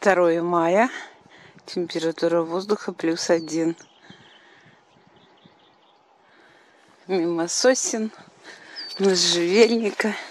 2 мая. Температура воздуха плюс один. Мимо сосен, можжевельника –